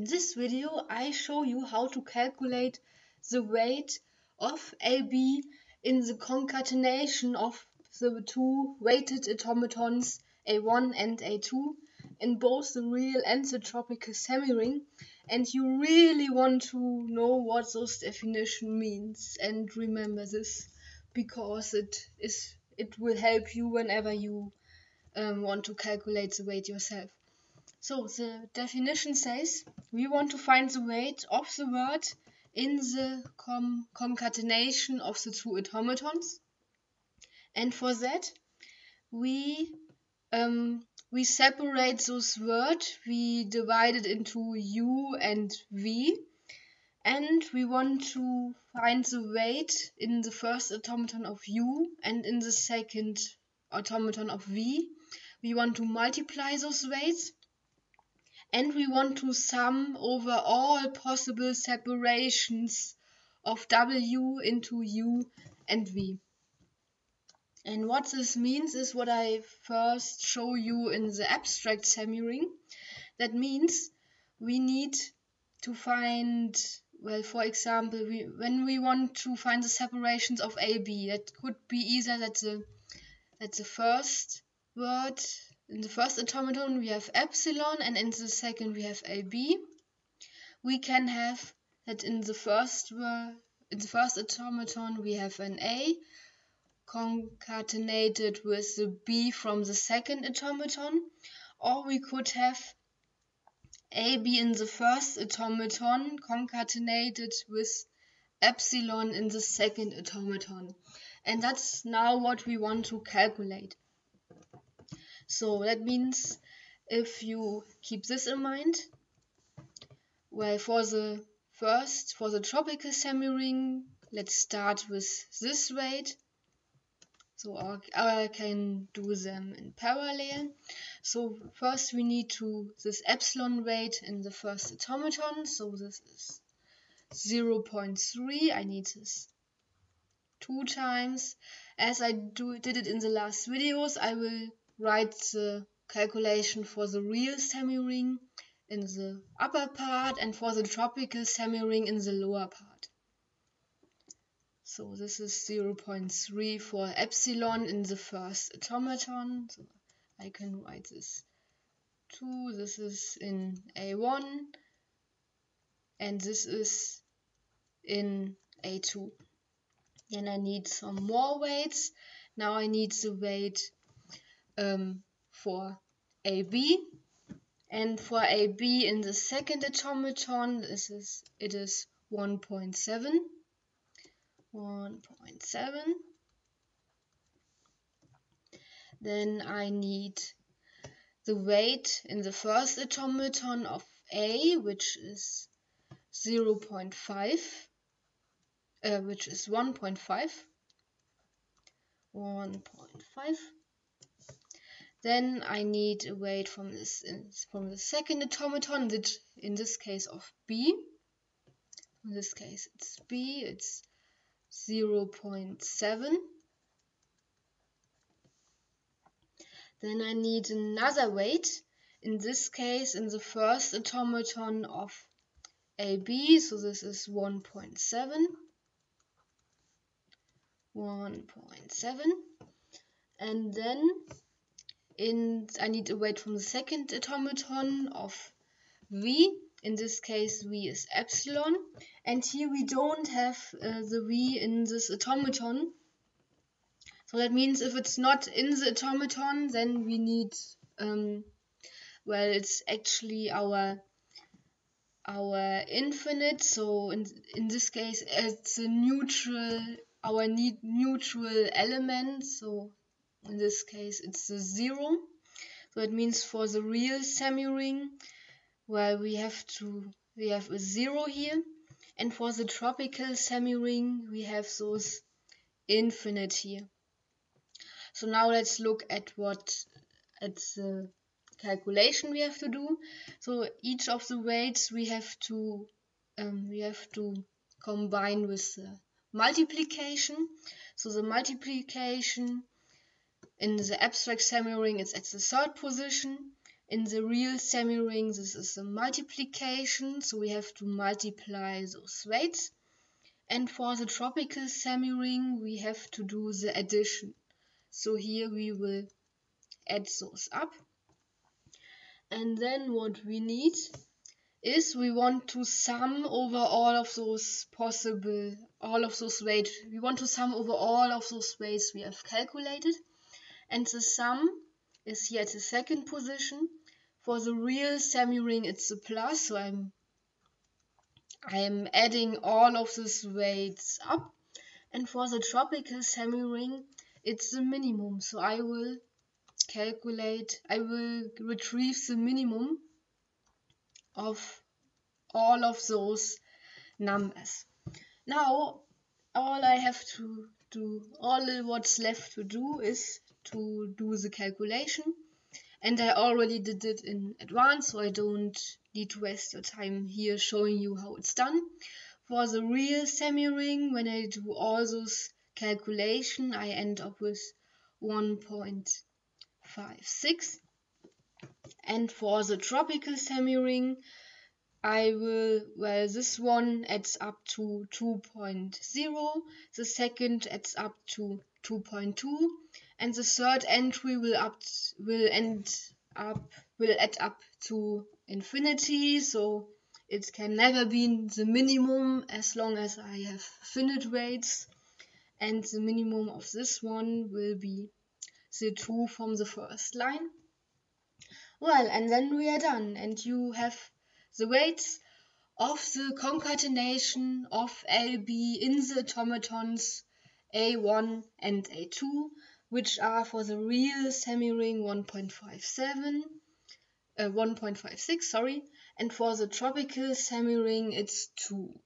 In this video I show you how to calculate the weight of AB in the concatenation of the two weighted automatons A1 and A2 in both the real and the tropical semiring and you really want to know what those definition means and remember this because it is it will help you whenever you um, want to calculate the weight yourself. So the definition says we want to find the weight of the word in the com concatenation of the two automatons. And for that, we um, we separate those words. We divide it into u and v, and we want to find the weight in the first automaton of u and in the second automaton of v. We want to multiply those weights and we want to sum over all possible separations of W into U and V. And what this means is what I first show you in the abstract semiring. That means we need to find, well, for example, we, when we want to find the separations of AB, that could be either that the, that the first word in the first automaton we have epsilon and in the second we have AB. We can have that in the first in the first automaton we have an A concatenated with the B from the second automaton or we could have AB in the first automaton concatenated with epsilon in the second automaton. And that's now what we want to calculate. So that means if you keep this in mind, well, for the first, for the tropical semiring, let's start with this weight. So I can do them in parallel. So first we need to this epsilon weight in the first automaton. So this is 0.3. I need this two times. As I do did it in the last videos, I will write the calculation for the real semiring in the upper part and for the tropical semiring in the lower part. So this is 0.3 for epsilon in the first automaton. So I can write this 2, this is in A1 and this is in A2. Then I need some more weights. Now I need the weight um, for AB and for AB in the second automaton this is it is 1.7 1.7 then I need the weight in the first automaton of A which is 0.5 uh, which is 1.5 1.5 then I need a weight from this from the second automaton, that in this case of B. In this case it's B, it's 0 0.7. Then I need another weight, in this case in the first automaton of AB, so this is 1.7. 1.7 and then in I need a weight from the second automaton of V. In this case, V is epsilon. And here we don't have uh, the V in this automaton. So that means if it's not in the automaton, then we need, um, well, it's actually our our infinite. So in in this case, it's a neutral, our need neutral element. So in this case it's a zero. So it means for the real semiring well we have to we have a zero here. And for the tropical semiring we have those infinite here. So now let's look at what at the calculation we have to do. So each of the weights we have to um, we have to combine with the multiplication. So the multiplication in the abstract semiring, it's at the third position. in the real semi-ring this is a multiplication. So we have to multiply those weights. And for the tropical semi-ring we have to do the addition. So here we will add those up. And then what we need is we want to sum over all of those possible all of those weights. We want to sum over all of those weights we have calculated and the sum is here at the second position. For the real semi-ring it's a plus. So I'm I'm adding all of these weights up. And for the tropical semi-ring it's the minimum. So I will calculate I will retrieve the minimum of all of those numbers. Now all I have to do all what's left to do is to do the calculation and I already did it in advance so I don't need to waste your time here showing you how it's done. For the real semi-ring, when I do all those calculation, I end up with 1.56 and for the tropical semi-ring I will, well this one adds up to 2.0, the second adds up to 2.2 and the third entry will up will end up will add up to infinity. So it can never be the minimum as long as I have finite weights. And the minimum of this one will be the 2 from the first line. Well, and then we are done. And you have the weights of the concatenation of AB in the automatons A1 and A2 which are for the real semi-ring 1.57, uh, 1.56, sorry, and for the tropical semi-ring it's 2.